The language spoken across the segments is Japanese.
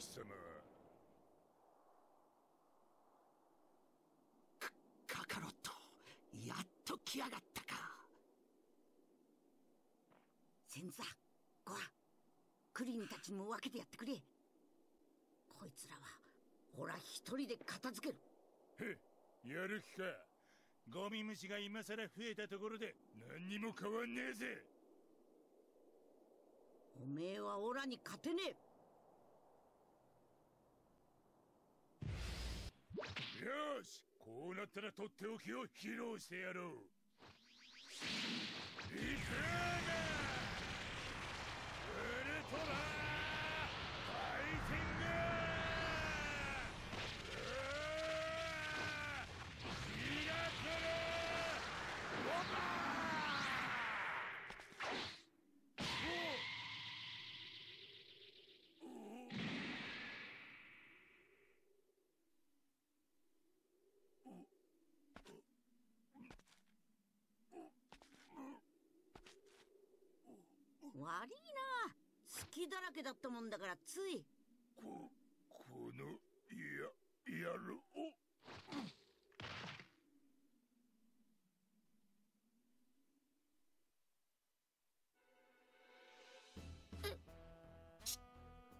貴様。はカカロットやっと来やがったか。先座ごはクリンたちにも分けてやってくれ。こいつらはほら一人で片付ける。へやる気か。ゴミ虫が今さら増えたところで何にも変わんねえぜ。おめえはオラに勝てねえよしこうなったらとっておきを披露してやろう。いくらウルトラファイティングミラクルボンバ悪いな。隙だらけだったもんだからつい。ここのややろう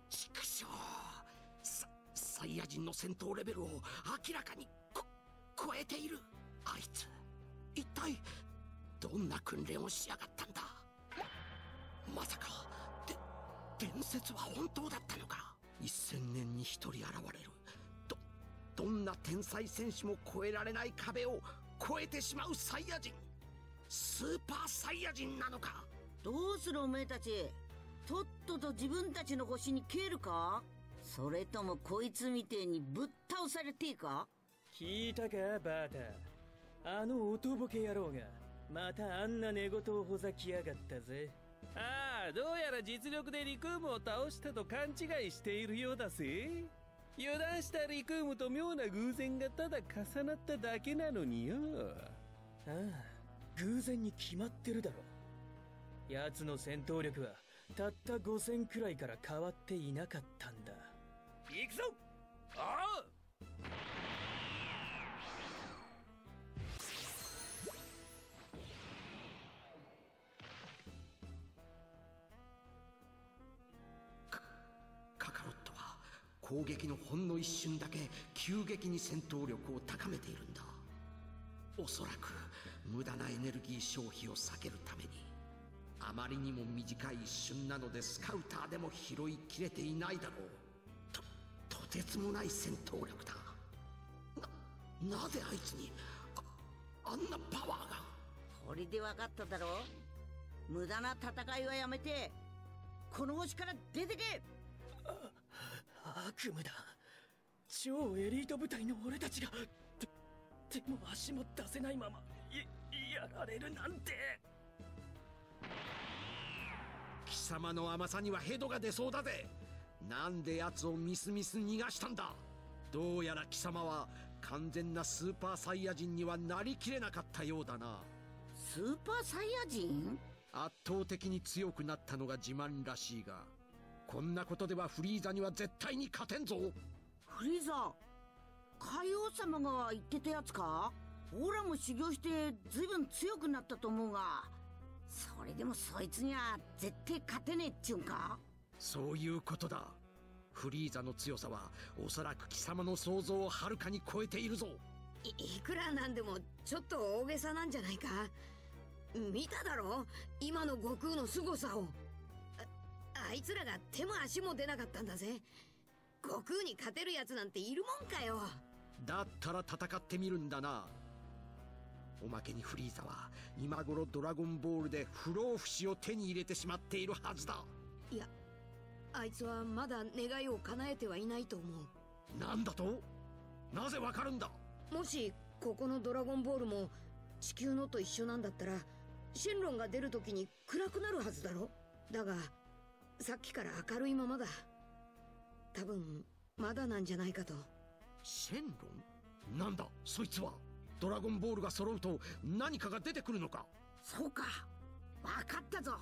畜生ササイヤ人の戦闘レベルを明らかにこ超えている。あいつ一体どんな訓練をしやがったんだ？まさか。で伝説は本当だったのか。一千年に一人現れる。どどんな天才戦士も越えられない壁を越えてしまうサイヤ人。スーパーサイヤ人なのか。どうするおめえたち。とっとと自分たちの星に消えるか？それともこいつみてえにぶっ倒されてえか？聞いたかバータあのおとぼけ野郎がまたあんな寝言をほざきやがったぜああどうやら実力でリクームを倒したと勘違いしているようだぜ。油断したリクームと妙な偶然がただ重なっただけなのによ。ああ偶然に決まってるだろ。奴の戦闘力はたった5000くらいから変わっていなかったんだ。行くぞ攻撃のほんの一瞬だけ急激に戦闘力を高めているんだ。おそらく無駄なエネルギー消費を避けるためにあまりにも短い一瞬なのでスカウターでも拾いきれていないだろう。ととてつもない戦闘力だ。ななぜあいつにああんなパワーが？これで分かっただろう。無駄な戦いはやめてこの星から出てけ！悪夢だ。超エリート部隊の俺たちが手手も足も出せないままいやられるなんて。貴様の甘さにはヘドが出そうだぜ。なんで奴をミスミス逃がしたんだ。どうやら貴様は完全なスーパーサイヤ人にはなりきれなかったようだな。スーパーサイヤ人？圧倒的に強くなったのが自慢らしいがこんなことではフリーザには絶対に勝てんぞ。フリーザ海王様が言ってたやつか？オラも修行して随分強くなったと思うがそれでもそいつには絶対勝てねえっちゅうんか？そういうことだ。フリーザの強さはおそらく貴様の想像をはるかに超えているぞ。いいくらなんでもちょっと大げさなんじゃないか？見ただろ？今の悟空の凄さをああいつらが手も足も出なかったんだぜ。悟空に勝てるやつなんているもんかよ。だったら戦ってみるんだな。おまけにフリーザは今頃ドラゴンボールで不老不死を手に入れてしまっているはずだ。いやあいつはまだ願いを叶えてはいないと思う。なんだと？なぜわかるんだ？もしここのドラゴンボールも地球のと一緒なんだったらシェンロンが出る時に暗くなるはずだろ。だがさっきから明るいままだ。多分まだなんじゃないかと。シェンロン？なんだ？そいつは？ドラゴンボールが揃うと何かが出てくるのか？そうか。分かったぞ。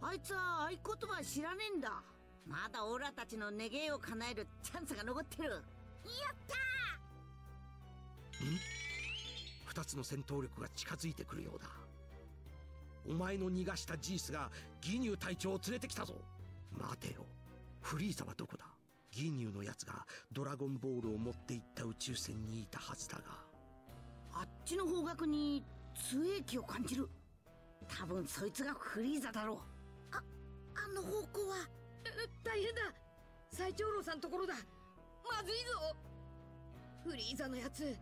あいつは合言葉知らねえんだ。まだオラたちの願いを叶えるチャンスが残ってる。やった二つの戦闘力が近づいてくるようだお前の逃がしたジースがギニュー隊長を連れてきたぞ。待てよ。フリーザはどこだ？ギニューのやつがドラゴンボールを持って行った宇宙船にいたはずだが。あっちの方角に強い気を感じる。多分そいつがフリーザだろう。ああの方向は？大変だ。最長老さんところだ。まずいぞ。フリーザのやつ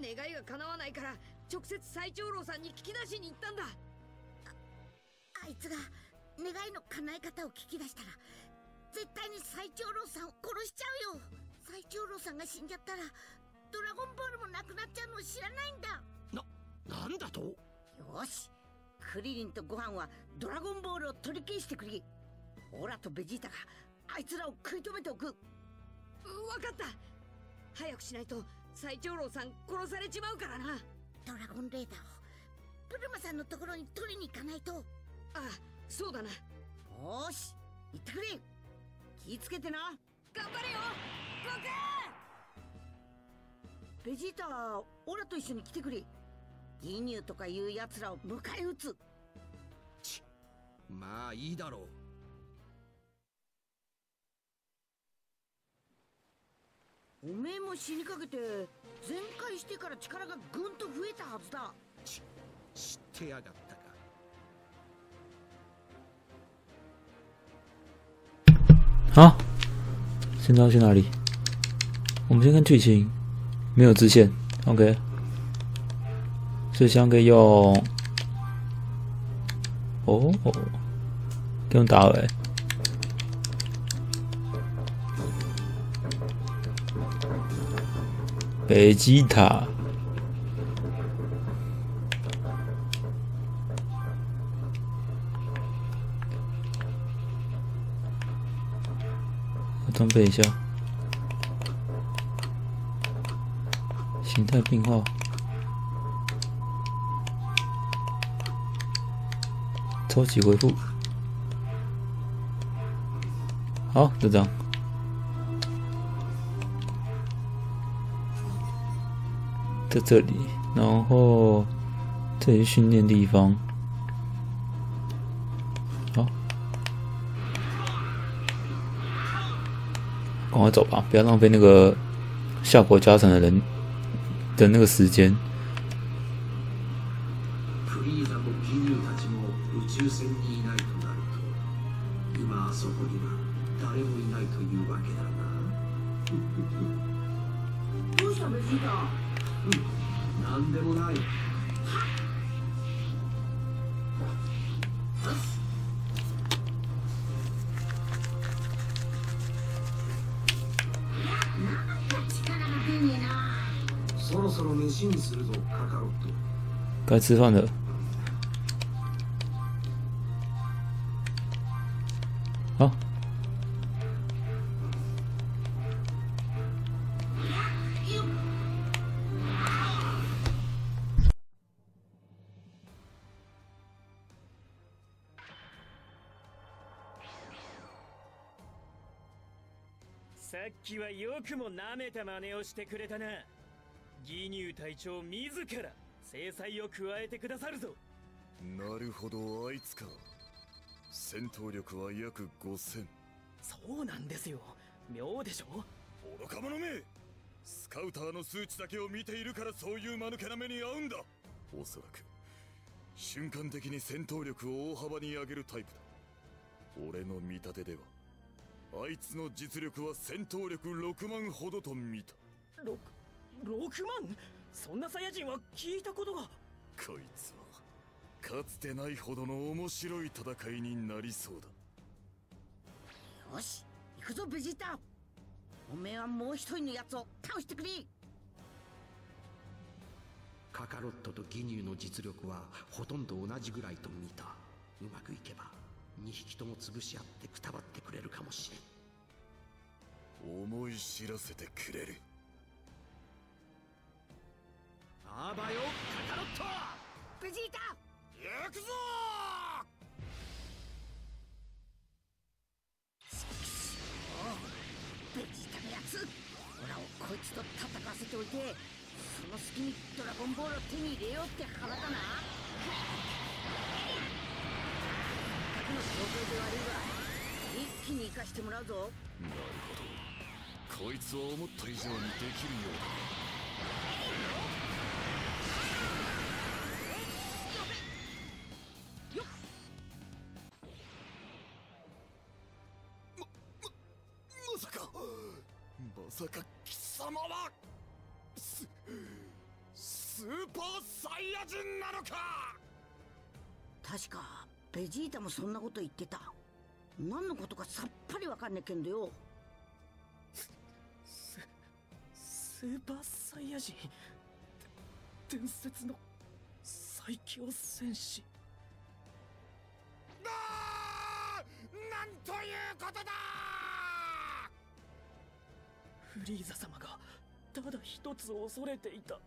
願いが叶わないから直接最長老さんに聞き出しに行ったんだあいつが願いの叶え方を聞き出したら絶対に最長老さんを殺しちゃうよ。最長老さんが死んじゃったらドラゴンボールもなくなっちゃうの知らないんだ。なんだと？よし。クリリンとご飯はドラゴンボールを取り消してくれ。オラとベジータがあいつらを食い止めておく。分かった。早くしないと最長老さん殺されちまうからな。ドラゴンレーダーをブルマさんのところに取りに行かないとああそうだな。よし行ってくれ。気ぃつけてな。頑張れよ。ベジータはオラと一緒に来てくれ。ギニューとかいう奴らを迎え撃つ。まあいいだろう。おめえも死にかけて全開してから力がぐんと増えたはずだ。知ってやがった好，现在要去哪里？我们先看剧情，没有支线，OK。所以现在可以用，哦，可以用打尾。北极塔，装备一下，形态变化，超级恢复，好，就这样。在这里，然后这里训练地方。赶快走吧，不要浪费那个效果加成的人的那个时间。吃饭了。好，さっきはよくも舐めた真似をしてくれたな。ギニュー隊長自ら制裁を加えてくださるぞ。なるほどあいつか。戦闘力は約5000そうなんですよ。妙でしょ？愚か者め！スカウターの数値だけを見ているからそういう間抜けな目に遭うんだ。おそらく瞬間的に戦闘力を大幅に上げるタイプだ。俺の見立てではあいつの実力は戦闘力6万ほどと見た。6, 6万？そんなサイヤ人は聞いたことが。こいつはかつてないほどの面白い戦いになりそうだ。よし行くぞベジータ。おめえはもう一人のやつを倒してくれ。カカロットとギニューの実力はほとんど同じぐらいと見た。うまくいけば2匹とも潰し合ってくたばってくれるかもしれん。思い知らせてくれるあばよカタロットベジータ行くぞ！ベジータのやつ。オラをこいつと戦わせておいてその隙にドラゴンボールを手に入れようって腹だな。せっかくの状況で悪いが一気に生かしてもらうぞ。なるほど。こいつは思った以上にできるようだ。か確かベジータもそんなこと言ってた。何のことかさっぱりわかんねえけんどよ。ススーパーサイヤ人。で伝説の最強戦士。あーなんということだ！フリーザ様がただ一つ恐れていた。ス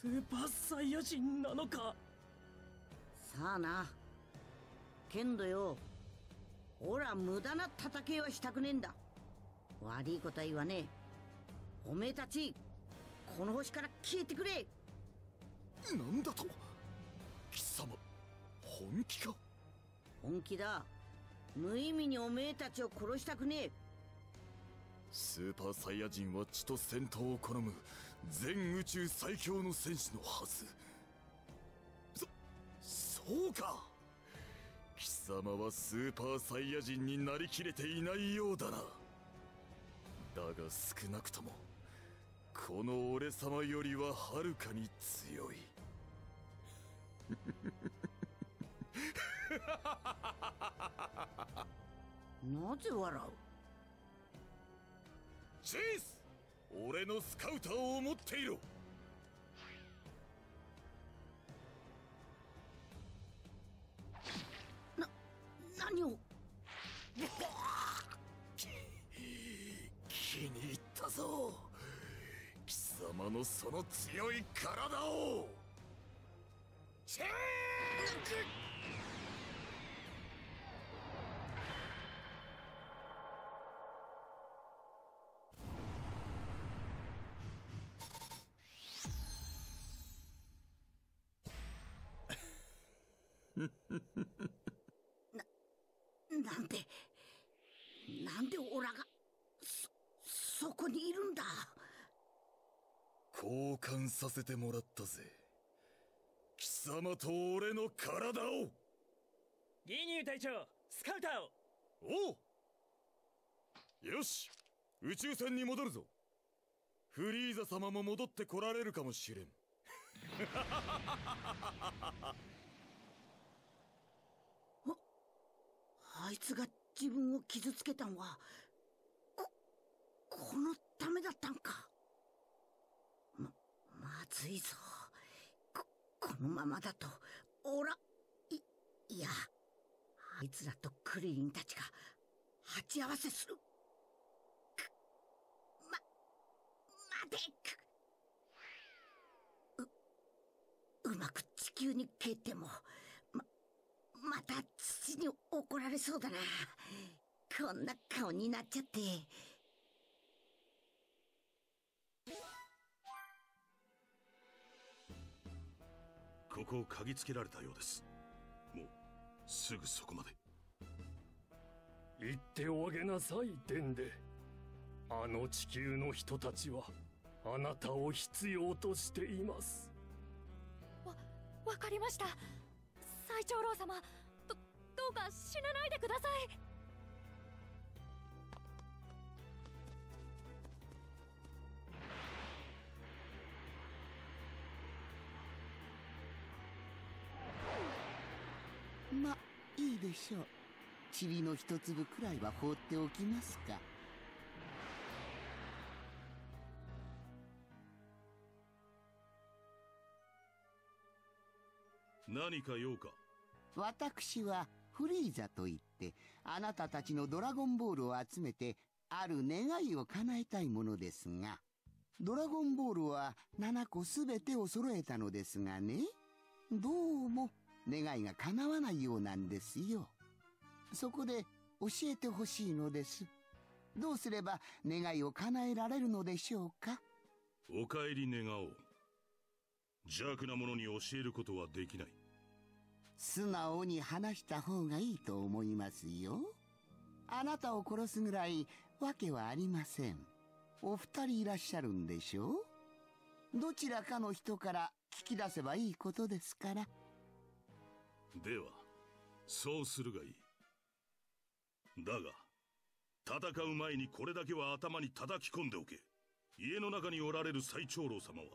スーパーサイヤ人なのか？さあな。けんどよ。ほら無駄な戦いはしたくねえんだ。悪いことは言わねえ。おめえたちこの星から消えてくれ。なんだと？貴様本気か？本気だ。無意味におめえたちを殺したくねえ。スーパーサイヤ人は血と戦闘を好む全宇宙最強の戦士のはず。そそうか。貴様はスーパーサイヤ人になりきれていないようだな。だが少なくともこの俺様よりははるかに強い。なぜ笑う？チース俺のスカウターを持っていろ。な何を？気に入ったぞ。貴様のその強い体を。チェーク なんでなんでオラがそそこにいるんだ？交換させてもらったぜ。貴様と俺の体を。ギニュー隊長スカウターを。おう。よし。宇宙船に戻るぞ。フリーザ様も戻ってこられるかもしれん あいつが自分を傷つけたんはここのためだったんか。ままずいぞ。ここのままだとオラいいやあいつらとクリリンたちが鉢合わせする。くま待てく。ううまく地球に帰ってもままた父に怒られそうだな。こんな顔になっちゃって。ここを嗅ぎつけられたようです。もうすぐそこまで。言っておあげなさいデンデ。あの地球の人たちはあなたを必要としています。わわかりました。最長老様うか死なないでください。まいいでしょう。塵の一粒くらいは放っておきますか。何か用か？私はフリーザといってあなたたちのドラゴンボールを集めてある願いを叶えたいものですがドラゴンボールは7個すべてを揃えたのですがねどうも願いが叶わないようなんですよ。そこで教えてほしいのです。どうすれば願いを叶えられるのでしょうか？お帰り願おう。邪悪な者に教えることはできない。素直に話した方がいいと思いますよ。あなたを殺すぐらいわけはありません。お二人いらっしゃるんでしょ？うどちらかの人から聞き出せばいいことですから。ではそうするがいい。だが戦う前にこれだけは頭に叩き込んでおけ。家の中におられる最長老様は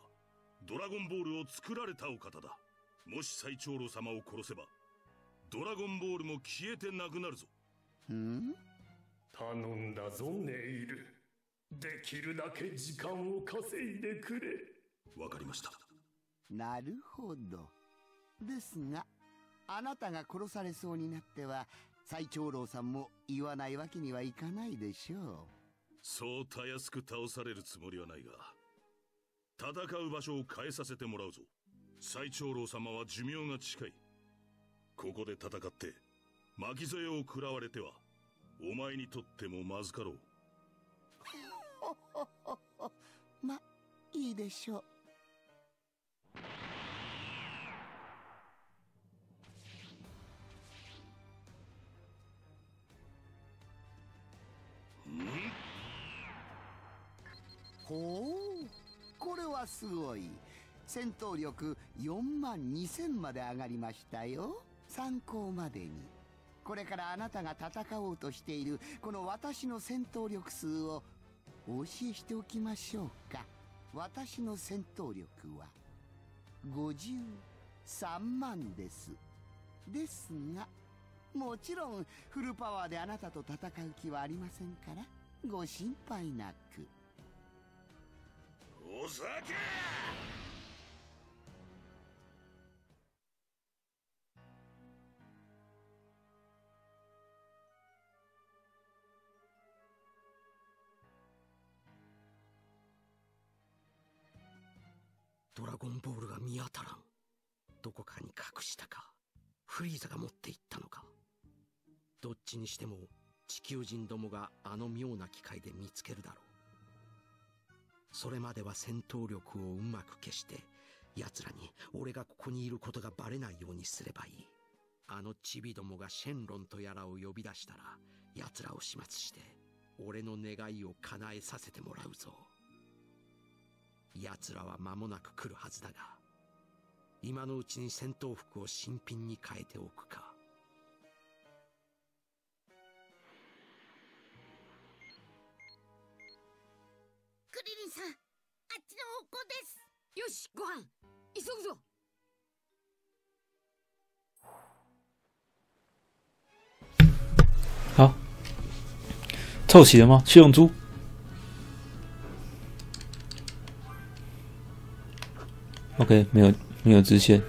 ドラゴンボールを作られたお方だ。もし最長老様を殺せばドラゴンボールも消えてなくなるぞ。ん？頼んだぞネイル。できるだけ時間を稼いでくれ。わかりました。なるほど。ですがあなたが殺されそうになっては最長老さんも言わないわけにはいかないでしょう。そうたやすく倒されるつもりはないが戦う場所を変えさせてもらうぞ最長老様は寿命が近い。ここで戦って巻き添えを食らわれてはお前にとってもまずかろう。まいいでしょう。ほうこれはすごい戦闘力4万2000まで上がりましたよ。参考までに。これからあなたが戦おうとしているこの私の戦闘力数をお教えしておきましょうか。私の戦闘力は53万です。ですがもちろんフルパワーであなたと戦う気はありませんからご心配なく。お酒！ラゴンボールが見当たらん。どこかに隠したかフリーザが持っていったのか。どっちにしても地球人どもがあの妙な機械で見つけるだろう。それまでは戦闘力をうまく消して奴らに俺がここにいることがバレないようにすればいい。あのチビどもがシェンロンとやらを呼び出したら奴らを始末して俺の願いを叶えさせてもらうぞ。奴らは間もなく来るはずだが今のうちに戦闘服を新品に変えておくかクリリンさんあっちの方向ですよしご飯急ぐぞ好，凑齐了吗？七龙珠。OK，没有没有支线。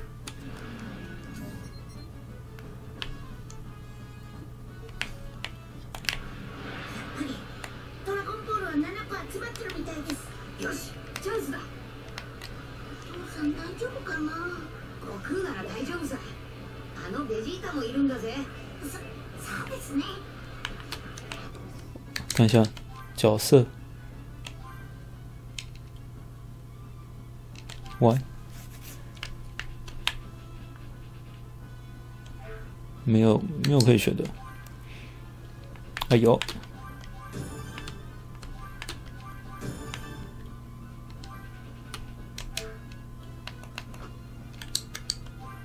ドラゴンボールは7個集まってるみたいですよしチャンスだお父さん大丈夫かな悟空なら大丈夫さあのベジータもいるんだぜそそうですね看一下角色。Y 没有没有可以选的。哎呦，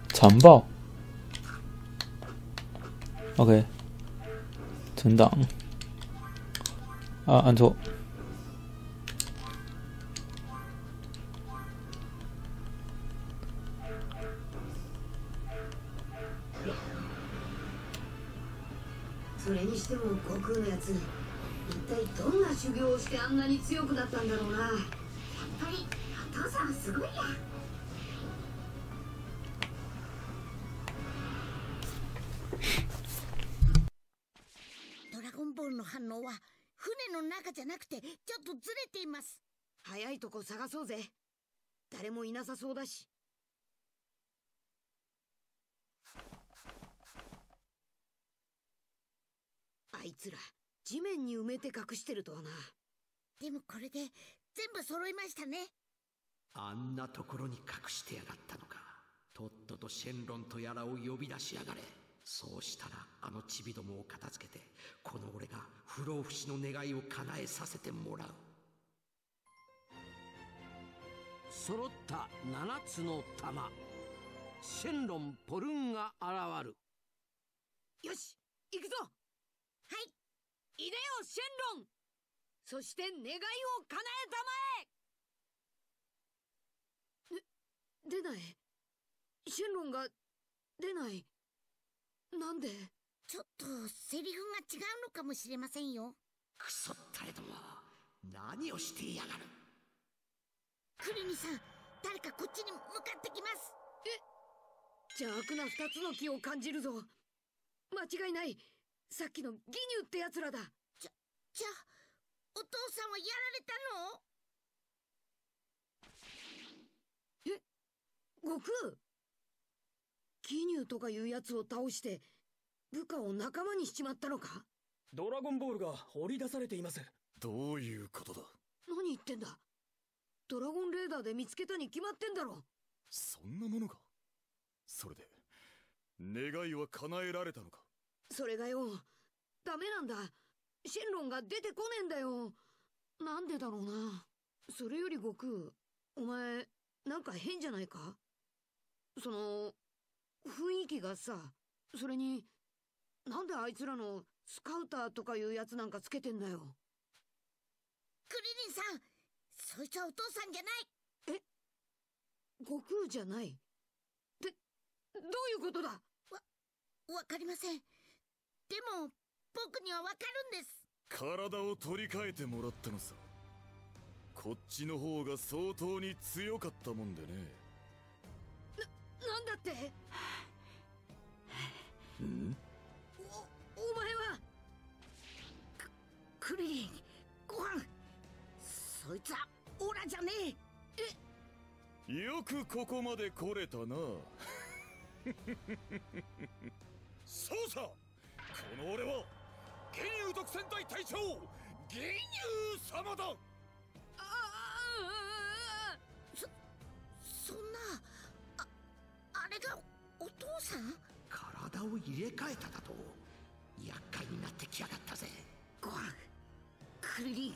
残暴。OK，存档。啊，按错。一体どんな修行をしてあんなに強くなったんだろうな。やっぱりお父さんはすごいや。ドラゴンボールの反応は船の中じゃなくてちょっとずれています。早いとこ探そうぜ。誰もいなさそうだし。あいつら地面に埋めて隠してるとはな。でもこれで全部揃いましたね。あんなところに隠してやがったのか。とっととシェンロンとやらを呼び出しやがれ。そうしたらあのチビどもを片付けてこの俺が不老不死の願いを叶えさせてもらう。揃った7つの玉。シェンロン・ポルンが現る。よし行くぞ。はいいでよシェンロンそして願いを叶えたまえ。で出ない？シェンロンが出ない？なんで？ちょっとセリフが違うのかもしれませんよ。クソったれども何をしてやがる？クリニさん誰かこっちに向かってきます。邪悪な二つの木を感じるぞ。間違いないさっきのギニューってやつらだ。じゃじゃあお父さんはやられたの？え悟空？ギニューとかいうやつを倒して部下を仲間にしちまったのか？ドラゴンボールが掘り出されています。どういうことだ？何言ってんだ？ドラゴンレーダーで見つけたに決まってんだろ。そんなものが？それで願いは叶えられたのか？それがよ。ダメなんだ。シェンロンが出てこねえんだよ。なんでだろうな。それより悟空お前なんか変じゃないか？その雰囲気がさそれになんであいつらのスカウターとかいうやつなんかつけてんだよ。クリリンさんそいつはお父さんじゃない。え？悟空じゃない。ってどういうことだ？わわかりませんでも僕にはわかるんです。体を取り替えてもらったのさ。こっちの方が相当に強かったもんでね。な、なんだって？ん？お、お前は？クリリンご飯。そいつはオラじゃねえ？よくここまで来れたな。そうさこの俺はゲニュー特戦隊隊長ゲニュ様だ。そそんなああれがお父さん体を入れ替えただと厄介になってきやがったぜご飯クリリン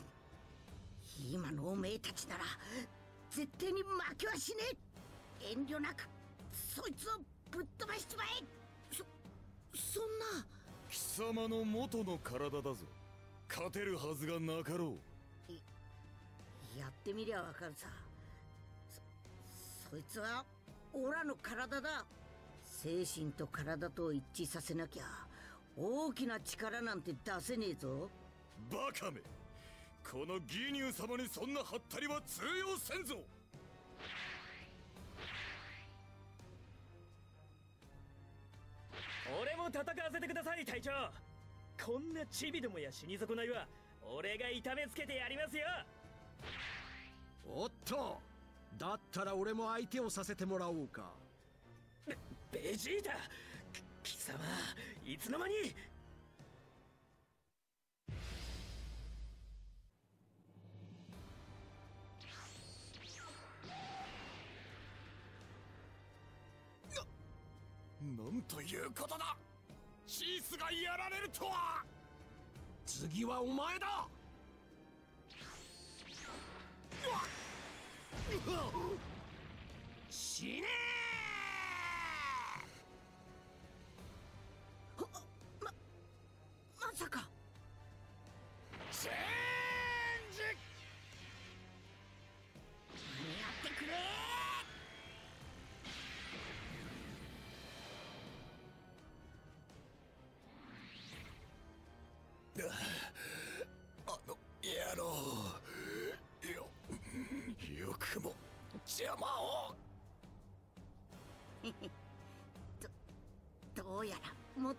今のおめえたちなら絶対に負けはしねえ遠慮なくそいつをぶっ飛ばしちまえそそん貴様の元の体だぞ。勝てるはずがなかろう。やってみりゃわかるさ。そそいつはオラの体だ。精神と体と一致させなきゃ大きな力なんて出せねえぞ。バカめ。このギニュー様にそんなハったりは通用せんぞ俺も戦わせてください隊長。こんなチビどもや死に損ないは俺が痛めつけてやりますよ。おっと。だったら俺も相手をさせてもらおうか。ベベジータ貴様いつの間になんということだ。シースがやられるとは。次はお前だ。死ね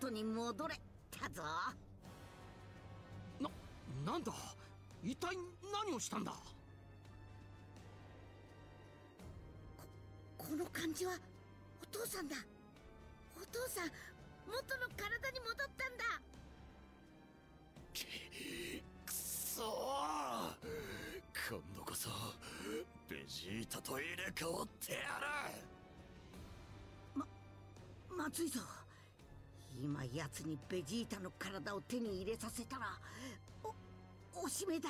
元に戻れたぞ。ななんだ？一体何をしたんだ？この感じはお父さんだ。お父さん元の体に戻ったんだ。そう今度こそベジータと入れ替わってやる。ままずいぞ今奴にベジータの体を手に入れさせたらおおしめだ。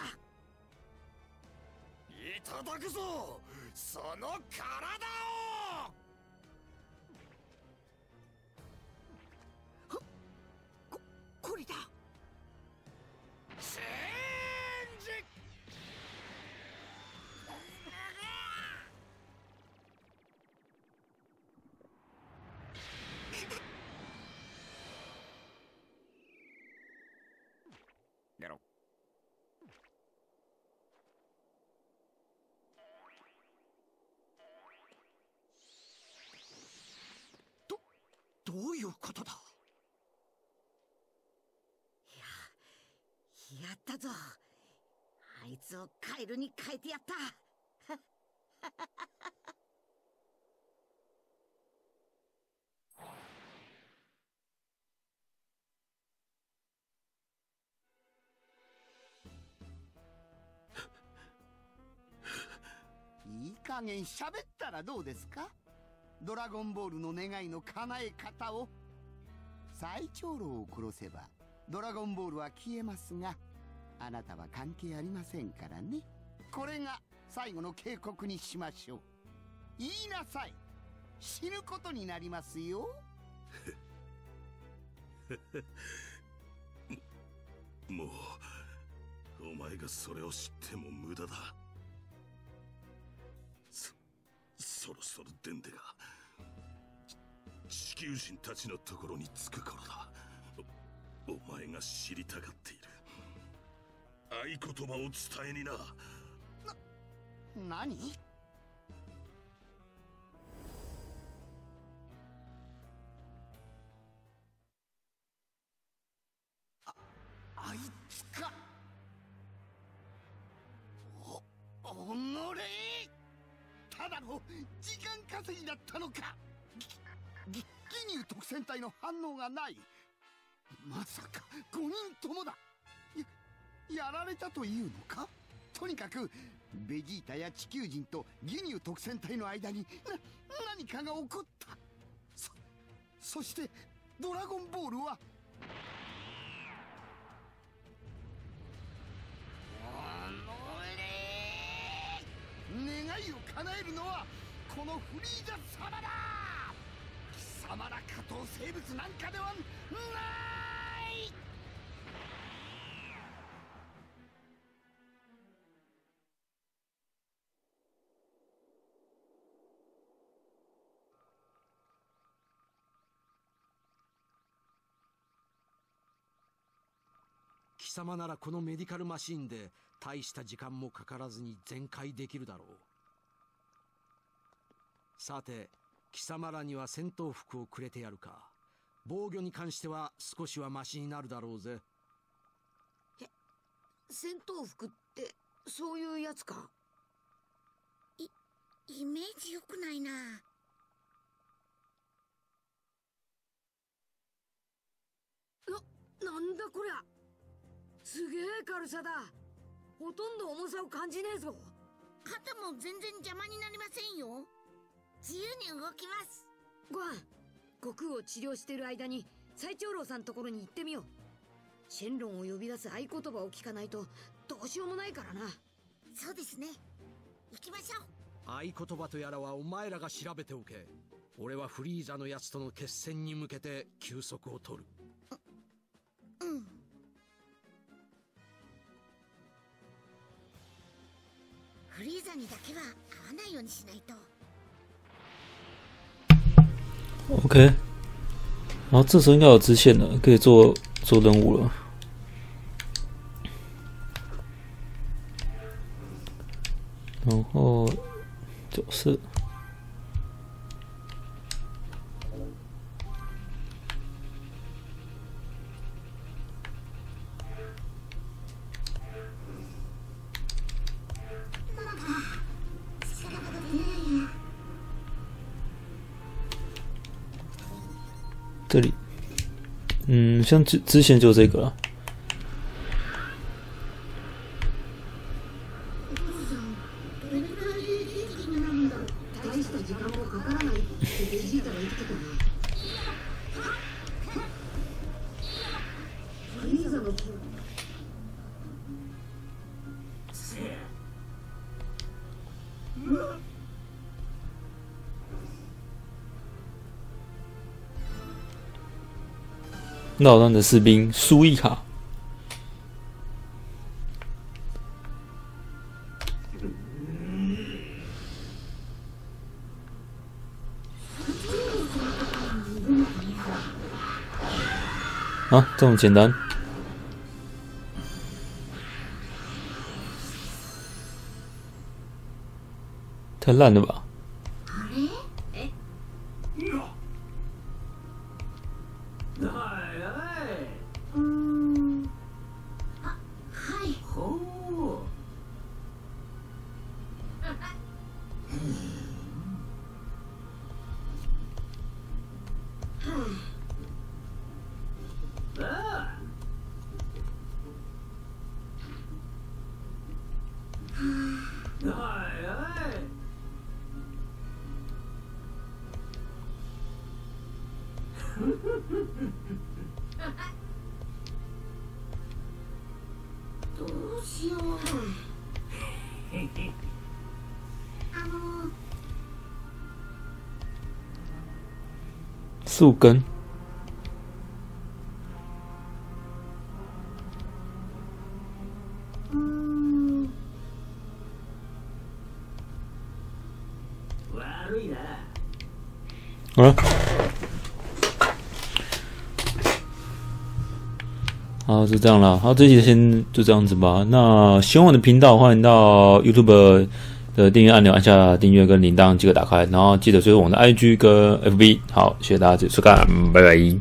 いただくぞ。その体を。どういうことだ？やったぞ。あいつをカエルに変えてやった。いい加減喋ったらどうですか？ドラゴンボールの願いの叶え方を最長老を殺せばドラゴンボールは消えますがあなたは関係ありませんからね。これが最後の警告にしましょう。言いなさい。死ぬことになりますよ。もうお前がそれを知っても無駄だ。そそろそろデンデが。地球人たちのところに着く頃だ。おお前が知りたがっている。合言葉を伝えにな。な何？ああいつか。おおのれ。ただの時間稼ぎだったのか。特戦隊の反応がない。まさか5人ともだ。ややられたというのか？とにかくベジータや地球人と義乳特戦隊の間にな何かが起こった。そそしてドラゴンボールは願いを叶えるのはこのフリーザ様だ貴様ら下等生物なんかではない！貴様ならこのメディカルマシンで大した時間もかからずに全開できるだろう。さて貴様らには戦闘服をくれてやるか。防御に関しては少しはマシになるだろうぜ。戦闘服ってそういうやつか？いイメージ良くないな。ななんだこりゃ。すげえ軽さだ。ほとんど重さを感じねえぞ。肩も全然邪魔になりませんよ自由に動きます。ごはん悟空を治療してる間に最長老さんところに行ってみよう。シェンロンを呼び出す合言葉を聞かないとどうしようもないからな。そうですね。行きましょう。合言葉とやらはお前らが調べておけ。俺はフリーザのやつとの決戦に向けて休息を取る。うん。フリーザにだけは会わないようにしないと OK，然后这时候应该有支线了，可以做做任务了。然后就是这里。嗯像之之前就这个了。闹乱的士兵苏伊卡。啊，这么简单？太烂了吧！树根。うーん啊。好，就这样了。好，这期先就这样子吧。那喜欢我的频道，欢迎到 YouTube 的订阅按钮按下订阅跟铃铛即可打开，然后记得追踪我的 IG 跟 FB。好，谢谢大家。收看，拜拜。